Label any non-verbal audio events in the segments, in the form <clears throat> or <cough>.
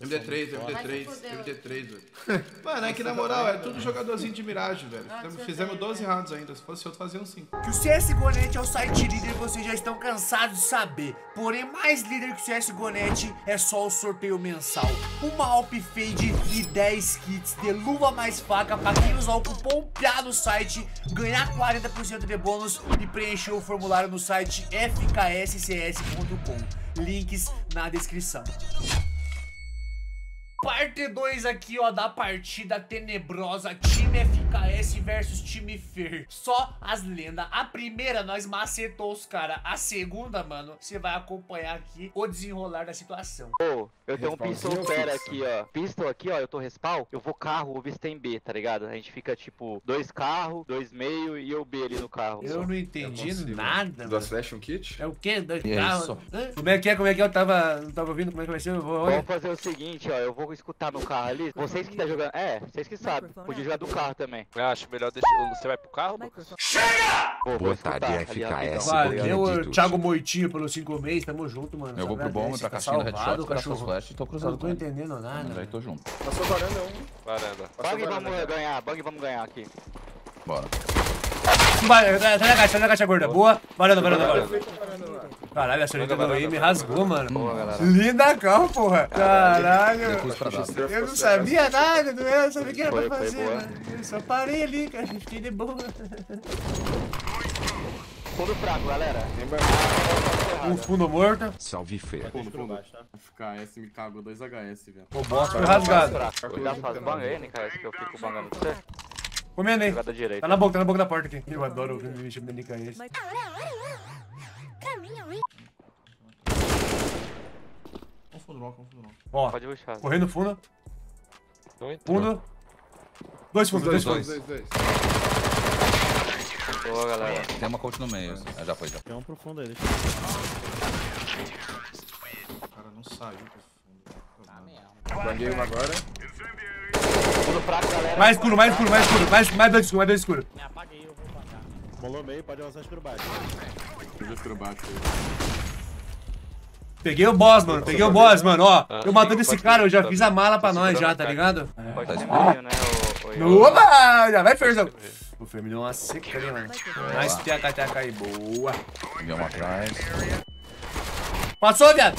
MD3, Vai MD3, se fuder, MD3, velho. Mano, é que na moral, é tudo jogadorzinho de miragem, velho. Fizemos- você Fizemos tem, 12 né? rounds ainda. Se fosse outro, fazia um 5. Que o CSGO.net é o site líder vocês já estão cansados de saber. Porém, mais líder que o CSGO.net é só o sorteio mensal. Uma Alp Fade e 10 kits de luva mais faca para quem usar o cupom PIA no site, ganhar 40% de bônus e preencher o formulário no site fkscs.com. Links na descrição. Parte 2 aqui, ó, da partida tenebrosa Time FKS versus Time Fer. Só as lendas. A primeira, nós macetou os caras. A segunda, mano, você vai acompanhar aqui o desenrolar da situação. Ô, eu tenho um pistol fera aqui, ó. Pistol aqui, ó, eu tô respawn, eu vou carro, o Vista tem B, tá ligado? A gente fica tipo, dois carros, dois meio e eu B ali no carro. Eu não entendi consigo. nada, mano. Duas flash, um kit? É o quê? Dois é carros? Como é que é? Como é que é? Eu tava, não tava ouvindo como é que vai ser? Eu vou. Vamos fazer o seguinte, ó, eu vou escutar no carro ali. Vocês que tá jogando, é, vocês que sabem. Podia jogar do carro também. Eu acho melhor deixar. Você vai pro carro, Lucas? Pô, Boa escutar tarde, FKS. rapidão. Valeu. Thiago Moitinho, pelos cinco meses. Tamo junto, mano. Eu vou pro bom, pra caixinha headshot, cachorro. flash e tô cruzando. não tô entendendo nada. Já tô junto. Passou varanda um. Varanda. Bang varanda, vamos cara. ganhar, bang vamos ganhar aqui. Bora. Da caixa, sai da caixa gorda. Boa. Varanda, varanda, varanda. Feita varanda lá. Caralho, a senhorita do aí me rasgou, mano. Boa, galera. Linda carro, porra. Caralho. Eu não sabia nada, não eu sabia o que era pra fazer, mano. Eu só parei ali, cara. Fiquei de boa. Fundo fraco, galera. Um fundo morto. Salve Fer. Fundo, fundo. FKS me cagou 2 HS, velho. O boss foi rasgado. Cuidado, faz bang aí, NKS, que eu fico bangando você. Comendo aí. Jogada direita. Tá na boca, tá na boca da porta aqui. Eu adoro o me chama de esse. Um fundo mal, um fundo mal. Ó, Pode correndo fundo. Não entrou. Fundo. Dois fundos, dois Dois, fundos. dois, dois. Boa, galera. Tem uma coach no meio. Ah, já foi, já. Tem um pro fundo aí, O cara não saiu pro fundo. Banguei uma agora. Galera. Mais escuro, mais escuro, mais escuro. Mais, mais dois escuros, mais dois escuros. Molou meio, pode avançar escuro baixo. Escuro escuro baixo. Peguei o boss, mano. Peguei o boss, mano. Ó, Ah, eu matando esse cara, eu já fiz tá a mala pra Tá nós já, tá ligado? Pode Tá ser escuro. meio, né, Opa! Já vai, Ferzão. O Fer me deu uma seca ali, mano. Nice tchaca tchaca aí, boa. Peguei uma atrás. Passou, viado.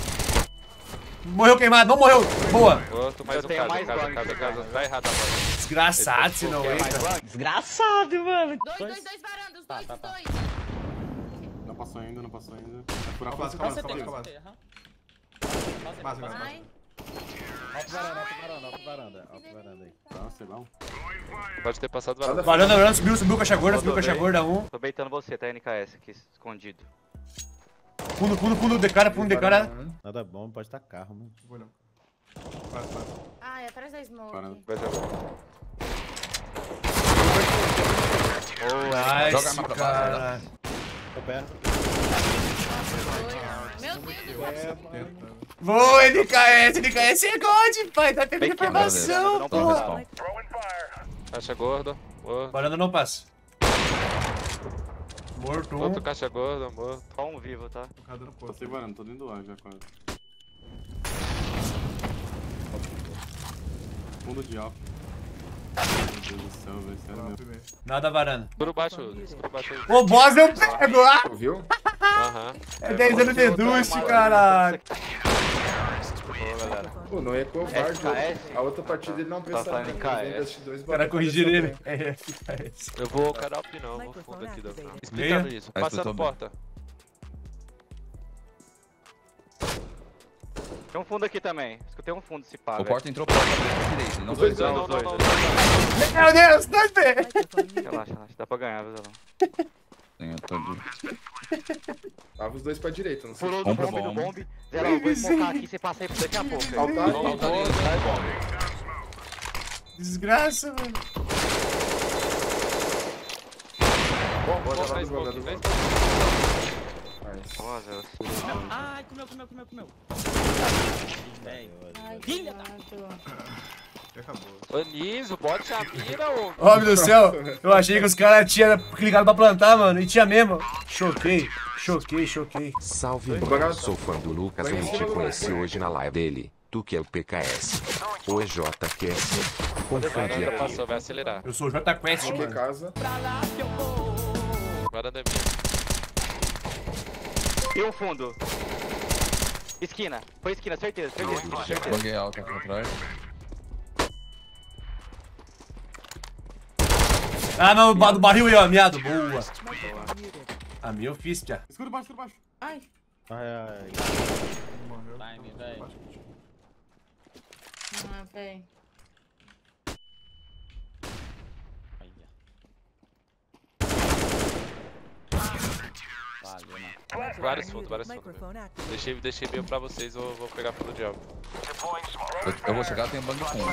Morreu queimado, não morreu. Boa. Outro, mais Eu um tenho casa, mais casa, bang, casa, casa. Tá errado agora. Desgraçado se não entra. Desgraçado, mano. Dois, dois, dois varandas, os dois, os dois. Não passou ainda, não passou ainda. Vai furar Calma, fácil. calma, calma, calma. Base, base. Ai, Alto varanda, alto varanda, alto varanda. Alto varanda aí. Nossa, é bom. Pode ter passado varanda. Varanda, varanda, subiu, subiu caixa gorda, subiu caixa gorda, um. Tô beitando você, tá, NKS, aqui, escondido. Fundo, fundo, fundo de cara, fundo de cara. Nada bom, pode estar carro, mano. Vou olhar. Base, base. ai, atrás da smoke. Varanda. Vai jogar. Nice, Joga arma pra baixo. Tô perto. Meu Deus, Tenta. Boa, NKS, NKS é God, pai. Tá que informação, não porra. Caixa gorda. Boa. Varanda não passa. Morto um. Outro caixa gorda, morto. Só um vivo, tá? O cara dando Tô varanda, tô dentro do ar já quase. Fundo de alto. Meu Deus do céu, velho. Sério mesmo. Nada varanda. Escuro baixo, escuro baixo. O boss eu pego, ah! Ouviu? Aham. É 10 anos de duche, caralho. Galera. Pô, não é covarde. FKS? A outra partida ele não Tá pensava. falando em KS. O cara corrigir ele. É, FKS. Eu vou carop não, vou fundo aqui da Explicando Meia. isso. Ah, Passando explicou bem. porta. Tem um fundo aqui também. Escutei um fundo se pá, O porta entrou pra direita. Não dois Não, não. não. Meu Deus, dois B. Relaxa, relaxa. Dá pra ganhar? Sim, eu tô de... Tava os dois pra direita, não sei. Furou pro bombe, no bombe. bombe. Zé, eu vou esmocar aqui, você passa aí por daqui a pouco. Altar, Não, altar. não, não. Desgraça, mano. Bom, lá mais do jogador. Nossa, Ai, comeu, comeu, comeu, comeu. E acabou. Anísio, bote a mira, ô. Ó, meu Deus do céu. Eu achei que os caras tinham clicado pra plantar, mano. E tinha mesmo. Choquei, choquei, choquei. Salve, mano. Sou fã do Lucas, cima te conheci hoje na live dele. Tu que é o PKS. O EJQS. Confundi aqui. passou, vai acelerar. Eu sou o J Quest, Que mano. casa. Varanda é minha. E um fundo. Esquina. Foi esquina, certeza, certeza. certeza. Banguei alto aqui atrás. Ah, não, do barril aí, ó, miado. Boa. A minha eu fiz, tia. Escuro baixo, escuro baixo. Ai. Ai, ai. Time, velho. Ah, véi. Valeu, mano. Vários fundos, vários fundos. Deixei, deixei meio pra vocês, eu vou pegar pelo diabo. Eu, eu vou chegar, tem um bangue fundo.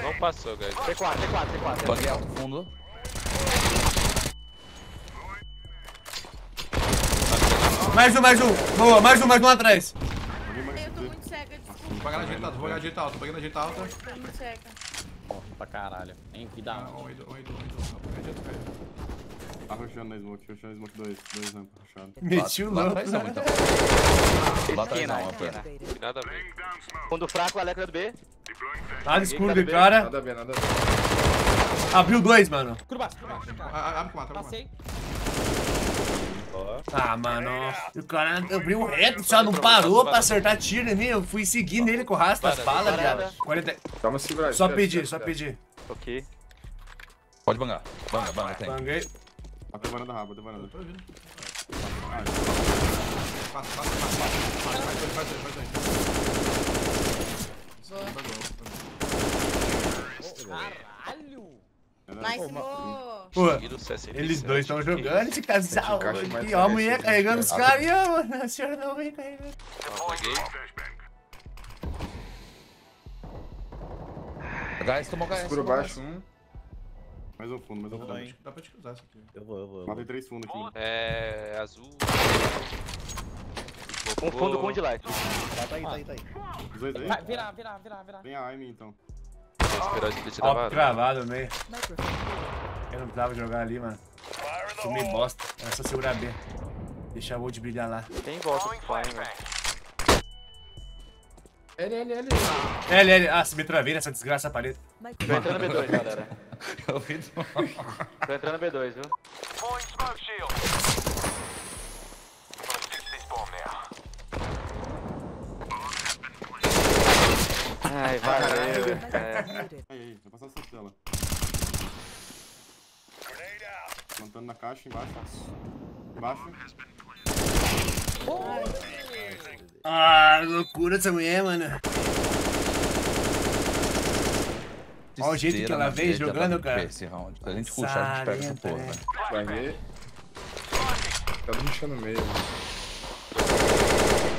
Não passou, guys. C4, C4, C4. Banguei alto fundo. Mais um, mais um. Boa, mais um, mais um atrás. Eu tô muito cega, desculpa. Vou pagar na direita alta, vou pagar na direita alta, paguei na direita alta. Tô muito cega. Porra, pra caralho. Hein, vida. Ah, um, ido, um, um. Tá rushando na smoke, rushando na smoke 2. 2 rampa rushando. <laughs> Meti o Lá atrás não, então. Lá atrás não, rapaz. Nada a ver. Fundo fraco, Alex do B. Nada escuro de cara. Nada a ver, nada a ver. Abriu dois, mano. Cara. Ah, Abre com mata, abre com mata. Passei. Ah, mano. O cara abriu reto, só não parou pra acertar tiro em mim. Eu fui seguindo ele com o rastro das balas, viado. 40... Dá uma segurada. Só pedir, só pedir. Ok. Pode bangar. Banga, banga, tem. Banguei. Raba, até varanda. Tô ouvindo. Ah, Passa, passa, passa, passa. Faz dois, faz dois, faz dois. Caralho. Nice, mo. Pô, Tiro 67. eles dois estão jogando esse casal aqui, ó. A mulher carregando os caras e ó, mano. A senhora não vem carregando. Gás, tomou gás. Escuro tomou baixo, um. mais um fundo, mais um fundo. Dá pra te cruzar isso aqui. Eu vou, eu vou. Matei três fundos aqui. É. azul. Um fundo com de light. Tá aí, tá aí, tá aí. Os dois aí? Vai, virar, virar, virar, virar. Vem a Aime então. Esperar o split da varanda. cravado no meio. Eu não precisava jogar ali, mano. Tomei bosta. Era só segurar B. Deixar o Wood brilhar lá. Tem volta pro Fine, velho. L, L, L. L, L. Ah, se me travei nessa desgraça parede. Tô entrando no B2, galera. <laughs> Demais. Tô entrando no B2, viu? Ai, valeu. É. Aí, aí, vai passar essa tela. Plantando na caixa, embaixo. Embaixo. Ah, loucura essa mulher, mano. Olha o jeito que ela vem direita jogando, cara. Esse round. Se a gente puxar, a gente pega essa porra. Vai ver. Tá deixando no meio.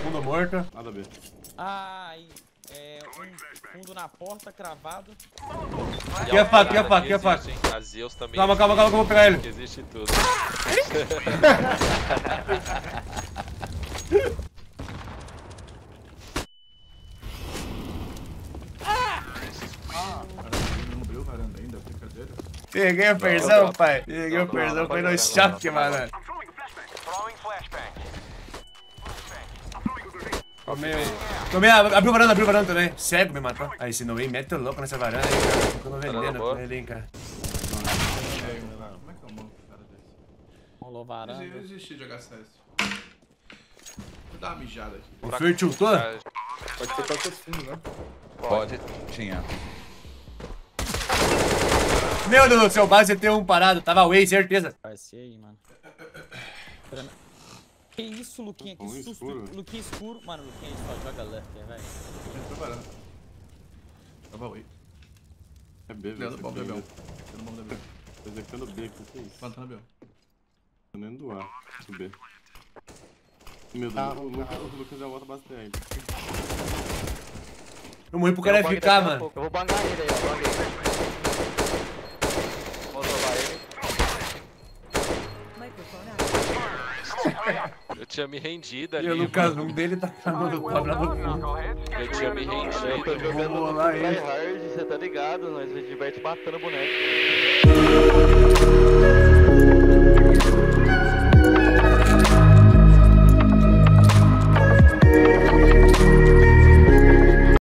Fundo morto. Nada a ver. Ai, é um fundo na porta cravado. Aqui é faca, aqui é faca, aqui é faca. A Zeus também. Calma, calma, calma que eu vou pegar ele. Que existe tudo. Peguei o perdão, pai. Peguei o perdão, foi no choque, mano. Tomei, tomei, abriu varanda, abriu varanda também. Cego me matou. Aí, se não vem, mete o louco nessa varanda aí, cara. Ficando vendendo com ele, hein, cara. Como é que é o nome do cara desse? Rolou varanda. Eu desisti de jogar CS. Vou dar uma mijada aqui. O Fer tiltou? Pode ter qualquer fundo, né? Pode, tinha. Meu Deus do céu, base tem um parado. Tava away, certeza. Ser aí, mano. <clears throat> Que isso, Luquinha? Que susto. escuro. Luquinha escuro. Mano, Luquinha só joga lurker, velho. Entrou varanda. Tava oi. É B, velho. Leandro, bom, bebeu. fica Todo mundo bebeu. Executando B, que que é isso? Plantando bebeu. Tô nem do A. Do B. Meu Deus, o Lucas, o Lucas já volta bastante. Eu morri pro cara Eu vou ficar, mano. Eu vou bangar ele aí, ó. Banguei. Vou salvar ele. <laughs> Eu tinha me rendido E ali. o Lucas, um dele tá cavando cobra no Eu tinha me Eu tô rendido. jogando Vou no rolar ele. tryhard, você tá ligado? Nós se diverte matando boneco.